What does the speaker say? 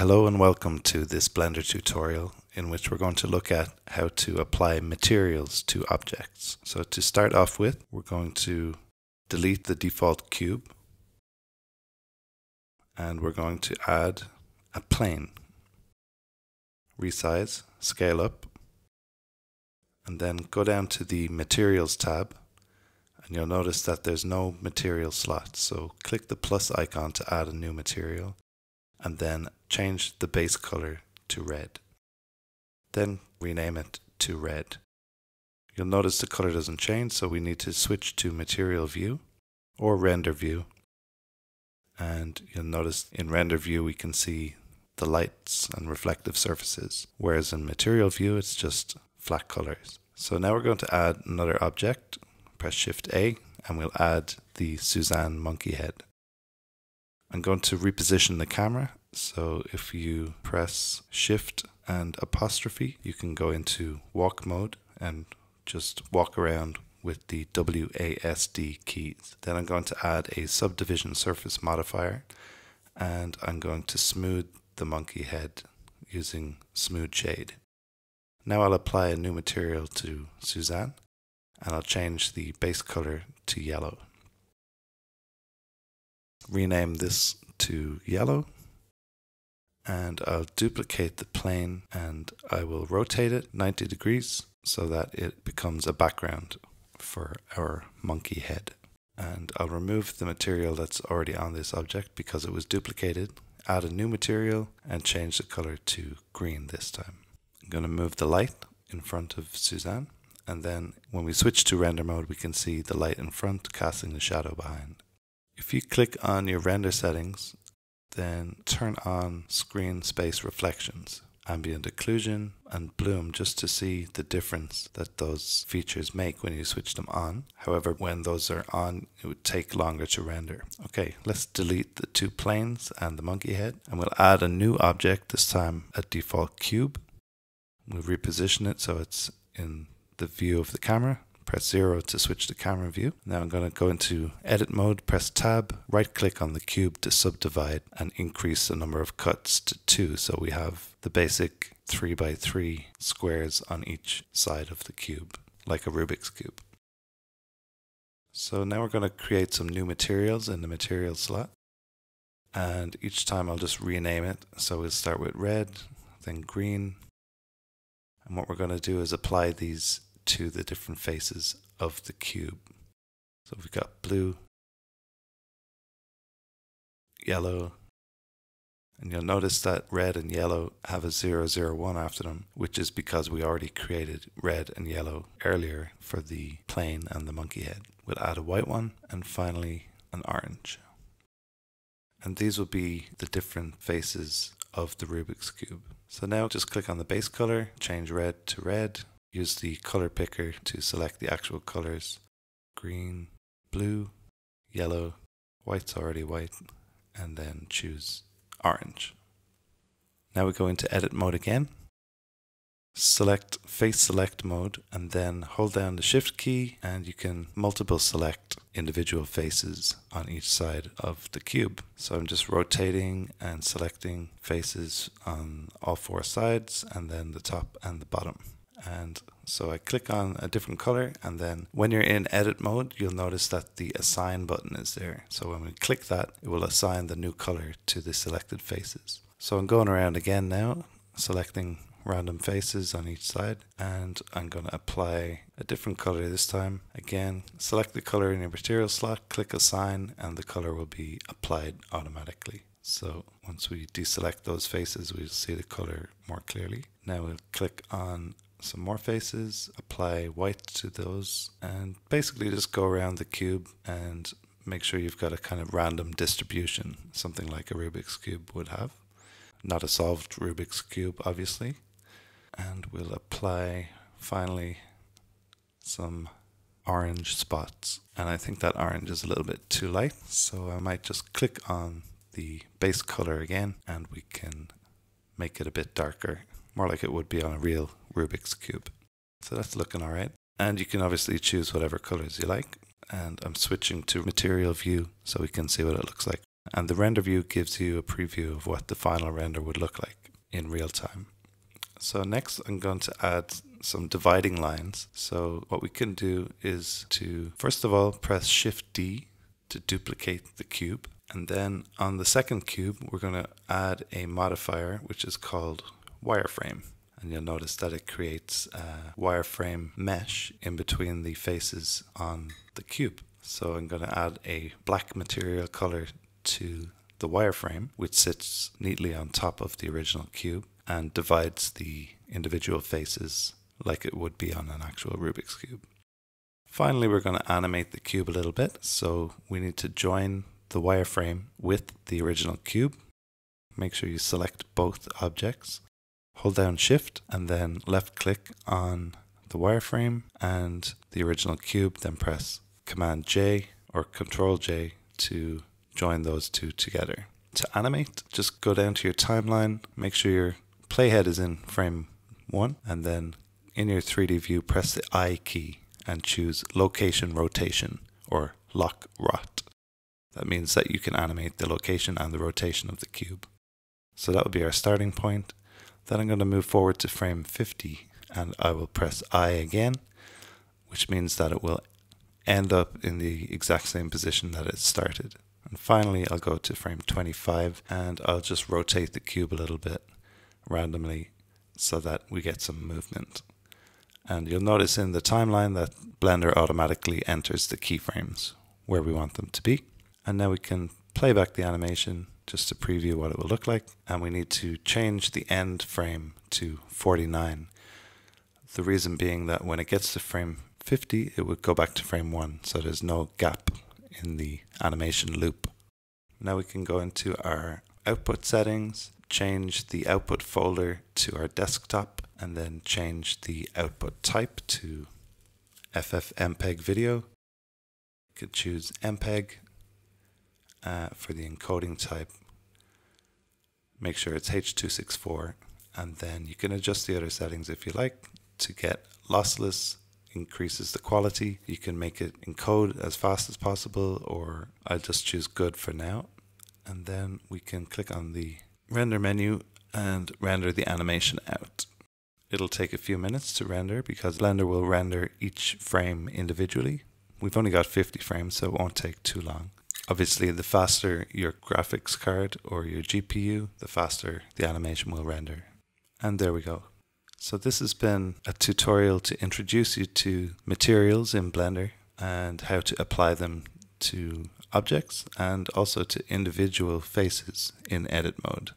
Hello and welcome to this Blender tutorial in which we're going to look at how to apply materials to objects. So to start off with, we're going to delete the default cube and we're going to add a plane. Resize, scale up, and then go down to the Materials tab and you'll notice that there's no material slot. So click the plus icon to add a new material and then change the base color to red. Then rename it to red. You'll notice the color doesn't change, so we need to switch to material view or render view. And you'll notice in render view we can see the lights and reflective surfaces, whereas in material view it's just flat colors. So now we're going to add another object. Press Shift A and we'll add the Suzanne monkey head. I'm going to reposition the camera. So if you press Shift and apostrophe, you can go into walk mode and just walk around with the WASD keys. Then I'm going to add a subdivision surface modifier and I'm going to smooth the monkey head using smooth shade. Now I'll apply a new material to Suzanne and I'll change the base color to yellow rename this to yellow and I'll duplicate the plane and I will rotate it 90 degrees so that it becomes a background for our monkey head. And I'll remove the material that's already on this object because it was duplicated, add a new material and change the color to green this time. I'm going to move the light in front of Suzanne and then when we switch to render mode we can see the light in front casting the shadow behind. If you click on your render settings, then turn on screen space reflections, ambient occlusion, and bloom just to see the difference that those features make when you switch them on. However, when those are on, it would take longer to render. Okay, let's delete the two planes and the monkey head, and we'll add a new object, this time a default cube. We'll reposition it so it's in the view of the camera press 0 to switch to camera view. Now I'm going to go into edit mode, press tab, right click on the cube to subdivide and increase the number of cuts to 2 so we have the basic 3 by 3 squares on each side of the cube, like a Rubik's Cube. So now we're going to create some new materials in the material slot. And each time I'll just rename it. So we'll start with red, then green. And what we're going to do is apply these to the different faces of the cube. So we've got blue, yellow, and you'll notice that red and yellow have a 001 after them, which is because we already created red and yellow earlier for the plane and the monkey head. We'll add a white one and finally an orange. And these will be the different faces of the Rubik's Cube. So now just click on the base color, change red to red, use the color picker to select the actual colors green, blue, yellow, white's already white, and then choose orange. Now we go into edit mode again. Select face select mode and then hold down the shift key and you can multiple select individual faces on each side of the cube. So I'm just rotating and selecting faces on all four sides and then the top and the bottom and so I click on a different color and then when you're in edit mode you'll notice that the assign button is there. So when we click that it will assign the new color to the selected faces. So I'm going around again now selecting random faces on each side and I'm going to apply a different color this time. Again select the color in your material slot click assign and the color will be applied automatically. So once we deselect those faces we'll see the color more clearly. Now we'll click on some more faces, apply white to those, and basically just go around the cube and make sure you've got a kind of random distribution, something like a Rubik's Cube would have. Not a solved Rubik's Cube, obviously. And we'll apply finally some orange spots. And I think that orange is a little bit too light, so I might just click on the base color again and we can make it a bit darker more like it would be on a real Rubik's Cube. So that's looking all right. And you can obviously choose whatever colors you like. And I'm switching to material view so we can see what it looks like And the render view gives you a preview of what the final render would look like in real time. So next I'm going to add some dividing lines. So what we can do is to, first of all, press Shift D to duplicate the cube. And then on the second cube, we're going to add a modifier, which is called wireframe. And you'll notice that it creates a wireframe mesh in between the faces on the cube. So I'm going to add a black material color to the wireframe, which sits neatly on top of the original cube and divides the individual faces like it would be on an actual Rubik's Cube. Finally, we're going to animate the cube a little bit. So we need to join the wireframe with the original cube. Make sure you select both objects. Hold down Shift and then left click on the wireframe and the original cube, then press Command J or Control J to join those two together. To animate, just go down to your timeline, make sure your playhead is in frame 1, and then in your 3D view, press the I key and choose Location Rotation or Lock Rot. That means that you can animate the location and the rotation of the cube. So that would be our starting point. Then I'm going to move forward to frame 50 and I will press I again, which means that it will end up in the exact same position that it started. And finally, I'll go to frame 25 and I'll just rotate the cube a little bit randomly so that we get some movement. And you'll notice in the timeline that Blender automatically enters the keyframes where we want them to be. And now we can play back the animation just to preview what it will look like. And we need to change the end frame to 49. The reason being that when it gets to frame 50, it would go back to frame 1. So there's no gap in the animation loop. Now we can go into our output settings, change the output folder to our desktop, and then change the output type to FFmpeg video. You could choose MPEG uh, for the encoding type. Make sure it's H.264 and then you can adjust the other settings if you like to get lossless increases the quality. You can make it encode as fast as possible, or I'll just choose good for now. And then we can click on the render menu and render the animation out. It'll take a few minutes to render because Blender will render each frame individually. We've only got 50 frames, so it won't take too long. Obviously, the faster your graphics card or your GPU, the faster the animation will render. And there we go. So this has been a tutorial to introduce you to materials in Blender and how to apply them to objects and also to individual faces in edit mode.